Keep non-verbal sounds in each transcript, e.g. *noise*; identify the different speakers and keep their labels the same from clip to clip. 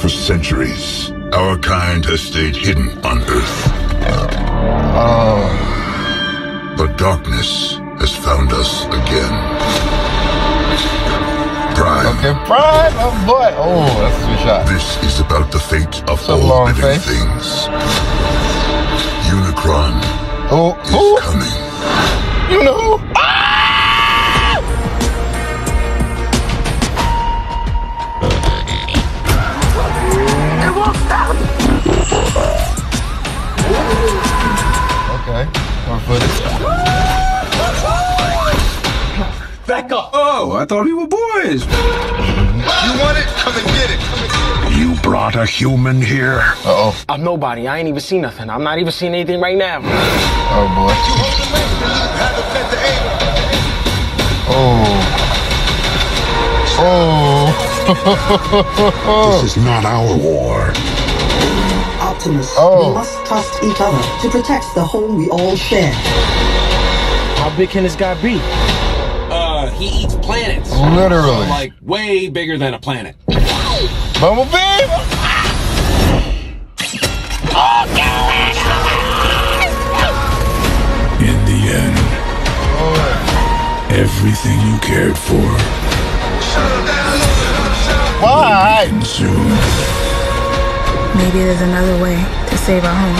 Speaker 1: For centuries, our kind has stayed hidden on Earth.
Speaker 2: Oh.
Speaker 1: But darkness has found us again. Prime.
Speaker 2: Okay, Prime, oh boy. Oh, that's a sweet shot.
Speaker 1: This is about the fate of
Speaker 2: So
Speaker 1: all living
Speaker 2: face.
Speaker 1: things. Unicron
Speaker 2: Oh,
Speaker 1: is
Speaker 2: oh,
Speaker 1: coming.
Speaker 2: you know who? More footage.
Speaker 3: Back up.
Speaker 4: Oh, I thought we were boys.
Speaker 3: You want it? Come and get it.
Speaker 1: You brought a human here.
Speaker 2: Uh oh.
Speaker 5: I'm nobody. I ain't even seen nothing. I'm not even seeing anything right now.
Speaker 2: Oh boy.
Speaker 3: Have the fed the aim.
Speaker 2: Oh. Oh. *laughs*
Speaker 1: This is not our war.
Speaker 6: Optimus,
Speaker 2: Oh.
Speaker 6: we must trust each other to protect the home we all share.
Speaker 5: How big can this guy be?
Speaker 4: Uh, he eats planets.
Speaker 2: Literally.
Speaker 4: So, like, way bigger than a planet.
Speaker 2: Bumblebee.
Speaker 1: In the end, everything you cared for
Speaker 2: Why?
Speaker 1: consumed.
Speaker 7: Maybe there's another way to save our home.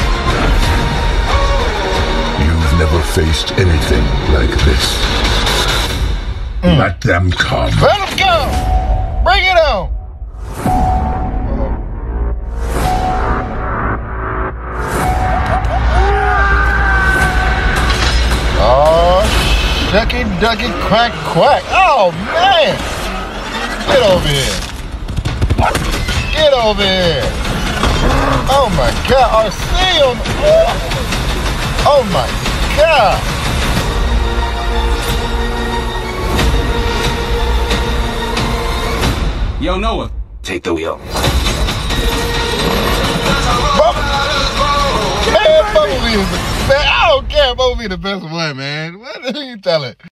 Speaker 1: You've never faced anything like this. Hmm. Let them come.
Speaker 2: Let them go. Bring it on. Oh, shucky ducky quack quack. Oh man. Get over here. Get over here. Oh my god. Arceo. Oh my god.
Speaker 4: Yo, Noah, take the wheel.
Speaker 2: Man, Bumblebee is the man. I don't care. Bumblebee the best one, man. What are you telling?